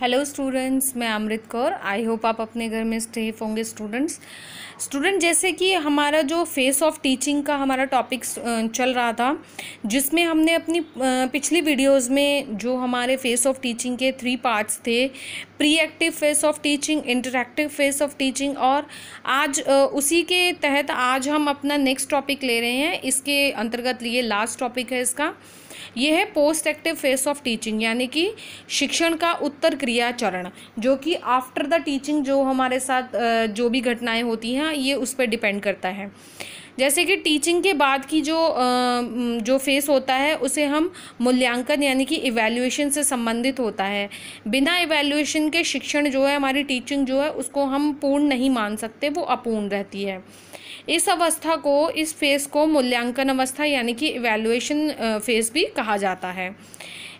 Hello students मैं Amrit Kaur. I hope आप अपने घर में स्टेफ होंगे स्टूडेंट्स स्टूडेंट जैसे कि हमारा जो फेस ऑफ़ टीचिंग का हमारा टॉपिक चल रहा था, जिसमें हमने अपनी पिछली वीडियोस में जो हमारे फेस ऑफ़ टीचिंग के थ्री पार्ट्स थे pre active phase of teaching interactive phase of teaching और आज उसी के तहत आज हम अपना नेक्स्ट टॉपिक ले रहे हैं। इसके अंतर्गत लिए लास्ट टॉपिक है इसका। यह है post active phase of teaching यानी कि शिक्षण का उत्तर क्रिया चरण जो कि आफ्टर द टीचिंग जो हमारे साथ जो भी घटनाएँ होती हैं, ये उस पर डिपेंड करता है। जैसे कि टीचिंग के बाद की जो जो फेस होता है, उसे हम मूल्यांकन यानी कि इवैल्यूएशन से संबंधित होता है। बिना इवैल्यूएशन के शिक्षण जो है, हमारी टीचिंग जो है, उसको हम पूर्ण नहीं मान सकते, वो अपूर्ण रहती है। इस अवस्था को, इस फ़ेज़ को मूल्यांकन अवस्था यानी कि इवैल्यूएशन फ़ेज़ भी कहा जाता है।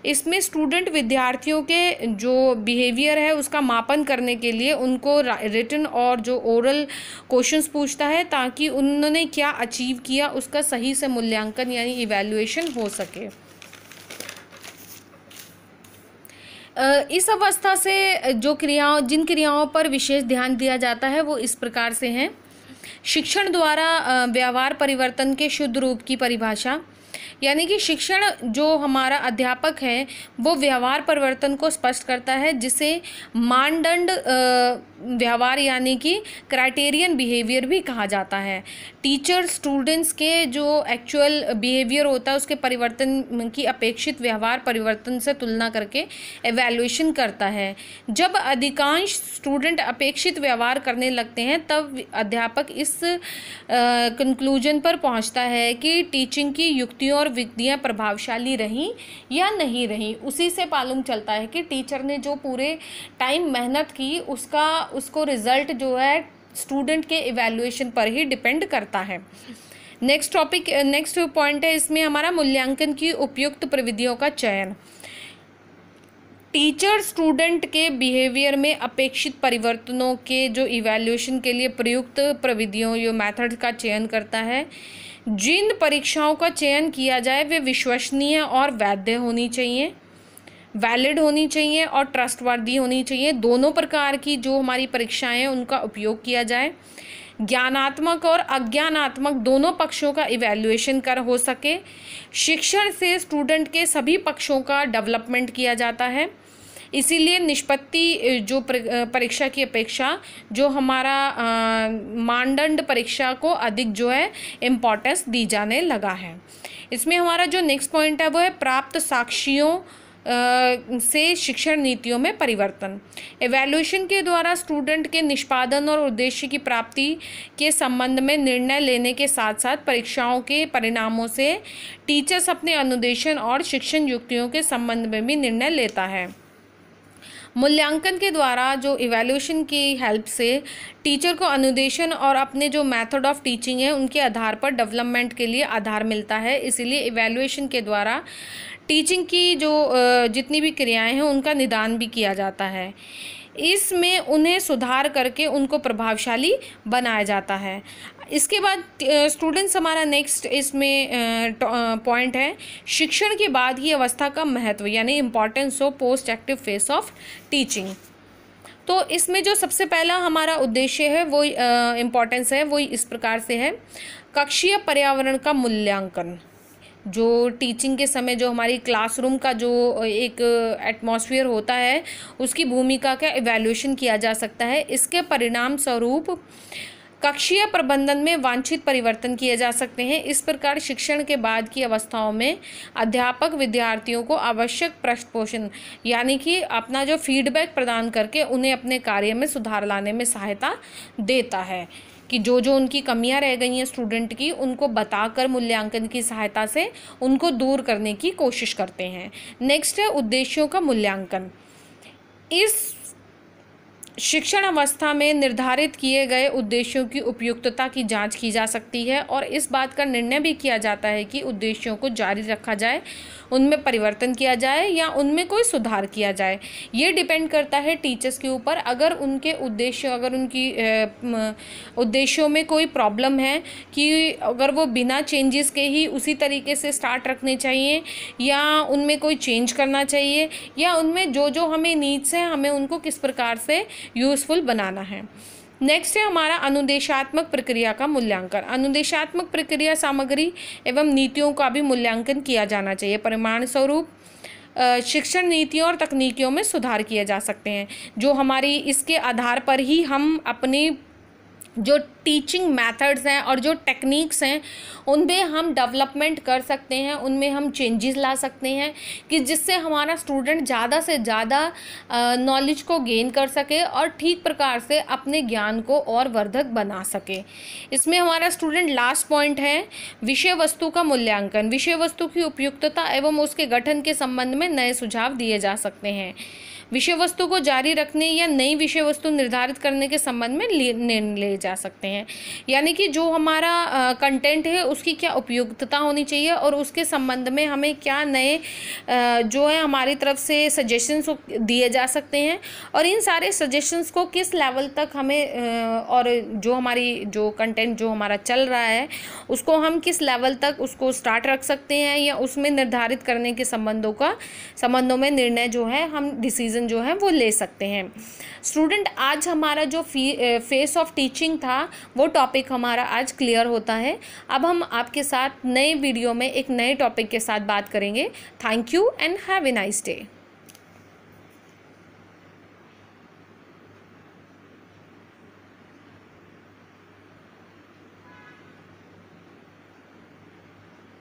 इसमें स्टूडेंट विद्यार्थियों के जो बिहेवियर है, उसका मापन करने के लिए उनको रिटर्न और जो ओरल क्वेश्चंस पूछता है ताकि उन्होंने क्या अचीव किया, उसका सही से मूल्यांकन यानी इवैल्यूएशन हो सके। इस अवस्था से जो क्रियाओं, जिन क्रियाओं पर विशेष ध्यान दिया जाता है, वो इस प्रकार से हैं। शिक्षण द्वारा व्यवहार परिवर्तन के शुद्ध रूप की परिभाषा यानी कि शिक्षण जो हमारा अध्यापक है, वो व्यवहार परिवर्तन को स्पष्ट करता है, जिसे मानदंड व्यवहार यानी कि क्राइटेरियन बिहेवियर भी कहा जाता है। टीचर स्टूडेंट्स के जो एक्चुअल बिहेवियर होता है, उसके परिवर्तन की अपेक्षित व्यवहार परिवर्तन से तुलना करके एवेल्युएशन करता है। जब अधिकांश स्टूडेंट अपेक्षित व्यवहार करने लगते हैं, तब अध्यापक इस कंक्लूजन पर पहुँचता है कि टीचिंग की युक्तियों और विधियाँ प्रभावशाली रहीं या नहीं रहीं। उसी से मालूम चलता है कि टीचर ने जो पूरे टाइम मेहनत की, उसका उसको रिज़ल्ट जो है स्टूडेंट के इवेल्युएशन पर ही डिपेंड करता है। नेक्स्ट टॉपिक नेक्स्ट पॉइंट है, इसमें हमारा मूल्यांकन की उपयुक्त प्रविधियों का चयन। टीचर स्टूडेंट के बिहेवियर में अपेक्षित परिवर्तनों के जो इवैल्यूएशन के लिए प्रयुक्त प्रविधियों, यो मेथड का चयन करता है। जिन परीक्षाओं का चयन किया जाए, वे विश्वसनीय और वैध होनी चाहिए। वैलिड होनी चाहिए और ट्रस्टवर्दी होनी चाहिए। दोनों प्रकार की जो हमारी परीक्षाएँ हैं, उनका उपयोग किया जाए। ज्ञानात्मक और अज्ञानात्मक दोनों पक्षों का इवैल्यूएशन कर हो सके। शिक्षण से स्टूडेंट के सभी पक्षों का डेवलपमेंट किया जाता है। इसीलिए निष्पत्ति, जो परीक्षा की अपेक्षा, जो हमारा मानदंड परीक्षा को अधिक जो है इम्पोर्टेंस दी जाने लगा है। इसमें हमारा जो नेक्स्ट पॉइंट है, वो है प्राप्त साक्षियों से शिक्षण नीतियों में परिवर्तन। एवेल्यूशन के द्वारा स्टूडेंट के निष्पादन और उद्देश्य की प्राप्ति के संबंध में निर्णय लेने के साथ साथ परीक्षाओं के परिणामों से टीचर्स अपने अनुदेशन और शिक्षण युक्तियों के संबंध में भी निर्णय लेता है। मूल्यांकन के द्वारा जो इवैल्यूएशन की हेल्प से टीचर को अनुदेशन और अपने जो मेथड ऑफ़ टीचिंग है, उनके आधार पर डेवलपमेंट के लिए आधार मिलता है। इसीलिए इवेल्यूशन के द्वारा टीचिंग की जो जितनी भी क्रियाएँ हैं, उनका निदान भी किया जाता है। इसमें उन्हें सुधार करके उनको प्रभावशाली बनाया जाता है। इसके बाद स्टूडेंट्स हमारा नेक्स्ट इसमें पॉइंट है। शिक्षण के बाद ही अवस्था का महत्व, यानी importance of post active phase of teaching तो इसमें जो सबसे पहला हमारा उद्देश्य है, वो इम्पॉर्टेंस है, वो इस प्रकार से है। कक्षीय पर्यावरण का मूल्यांकन। जो टीचिंग के समय जो हमारी क्लासरूम का जो एक एटमॉस्फेयर होता है, उसकी भूमिका का इवैल्यूएशन किया जा सकता है। इसके परिणाम स्वरूप कक्षीय प्रबंधन में वांछित परिवर्तन किए जा सकते हैं। इस प्रकार शिक्षण के बाद की अवस्थाओं में अध्यापक विद्यार्थियों को आवश्यक पृष्ठ पोषण यानी कि अपना जो फीडबैक प्रदान करके उन्हें अपने कार्य में सुधार लाने में सहायता देता है। कि जो जो उनकी कमियाँ रह गई हैं स्टूडेंट की, उनको बताकर मूल्यांकन की सहायता से उनको दूर करने की कोशिश करते हैं। नेक्स्ट है उद्देश्यों का मूल्यांकन। इस शिक्षण अवस्था में निर्धारित किए गए उद्देश्यों की उपयुक्तता की जाँच की जा सकती है और इस बात का निर्णय भी किया जाता है कि उद्देश्यों को जारी रखा जाए, उनमें परिवर्तन किया जाए या उनमें कोई सुधार किया जाए। ये डिपेंड करता है टीचर्स के ऊपर। अगर उनके उद्देश्य, अगर उनकी उद्देश्यों में कोई प्रॉब्लम है कि अगर वो बिना चेंजेस के ही उसी तरीके से स्टार्ट रखने चाहिए या उनमें कोई चेंज करना चाहिए या उनमें जो जो हमें नीड्स हैं, हमें उनको किस प्रकार से यूज़फुल बनाना है। नेक्स्ट है हमारा अनुदेशात्मक प्रक्रिया का मूल्यांकन। अनुदेशात्मक प्रक्रिया सामग्री एवं नीतियों का भी मूल्यांकन किया जाना चाहिए। परिमाण स्वरूप शिक्षण नीतियों और तकनीकियों में सुधार किए जा सकते हैं, जो हमारी इसके आधार पर ही हम अपनी जो टीचिंग मेथड्स हैं और जो टेक्निक्स हैं, उनमें हम डेवलपमेंट कर सकते हैं, उनमें हम चेंजेस ला सकते हैं कि जिससे हमारा स्टूडेंट ज़्यादा से ज़्यादा नॉलेज को गेन कर सके और ठीक प्रकार से अपने ज्ञान को और वर्धक बना सके। इसमें हमारा स्टूडेंट लास्ट पॉइंट है, विषय वस्तु का मूल्यांकन। विषय वस्तु की उपयुक्तता एवं उसके गठन के संबंध में नए सुझाव दिए जा सकते हैं। विषय वस्तु को जारी रखने या नई विषय वस्तु निर्धारित करने के संबंध में निर्णय ले जा सकते हैं। यानी कि जो हमारा कंटेंट है, उसकी क्या उपयुक्तता होनी चाहिए और उसके संबंध में हमें क्या नए जो है हमारी तरफ़ से सजेशंस दिए जा सकते हैं और इन सारे सजेशंस को किस लेवल तक हमें और जो हमारी, जो कंटेंट जो हमारा चल रहा है, उसको हम किस लेवल तक उसको स्टार्ट रख सकते हैं या उसमें निर्धारित करने के संबंधों का, संबंधों में निर्णय जो है हम डिसीज़न जो है वो ले सकते हैं। स्टूडेंट, आज हमारा जो फेस ऑफ़ टीचिंग था, वो टॉपिक हमारा आज क्लियर होता है। अब हम आपके साथ नए वीडियो में एक नए टॉपिक के साथ बात करेंगे। Thank you and have a nice day